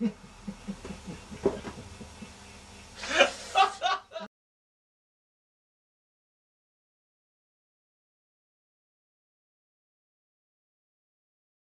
Yeah.